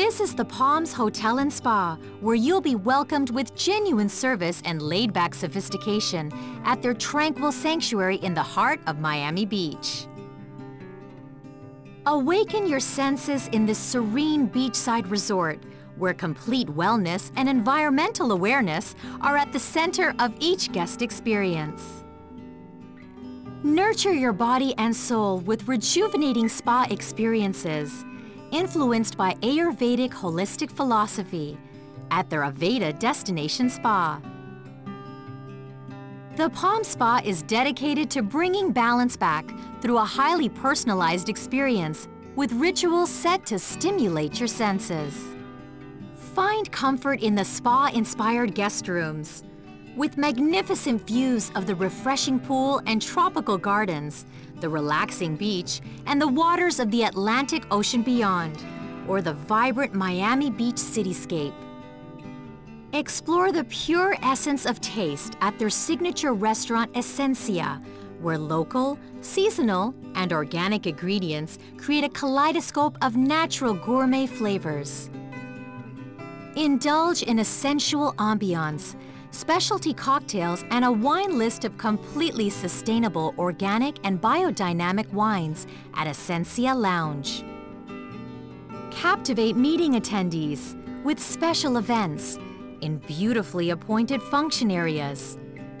This is the Palms Hotel and Spa, where you'll be welcomed with genuine service and laid-back sophistication at their tranquil sanctuary in the heart of Miami Beach. Awaken your senses in this serene beachside resort, where complete wellness and environmental awareness are at the center of each guest experience. Nurture your body and soul with rejuvenating spa experiences, influenced by Ayurvedic holistic philosophy at their Aveda Destination Spa. The Palm Spa is dedicated to bringing balance back through a highly personalized experience with rituals set to stimulate your senses. Find comfort in the spa-inspired guest rooms, with magnificent views of the refreshing pool and tropical gardens, the relaxing beach, and the waters of the Atlantic Ocean beyond, or the vibrant Miami Beach cityscape. Explore the pure essence of taste at their signature restaurant Essensia, where local, seasonal, and organic ingredients create a kaleidoscope of natural gourmet flavors. Indulge in a sensual ambiance, specialty cocktails, and a wine list of completely sustainable organic and biodynamic wines at Essensia Lounge. Captivate meeting attendees with special events in beautifully appointed function areas,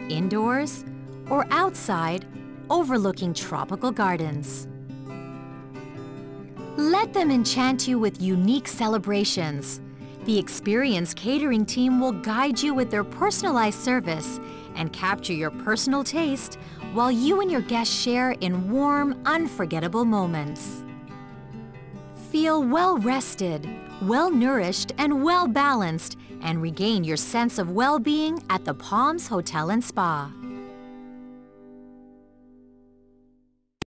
indoors or outside overlooking tropical gardens. Let them enchant you with unique celebrations. The experienced catering team will guide you with their personalized service and capture your personal taste while you and your guests share in warm, unforgettable moments. Feel well rested, well nourished, and well balanced, and regain your sense of well being at the Palms Hotel and Spa.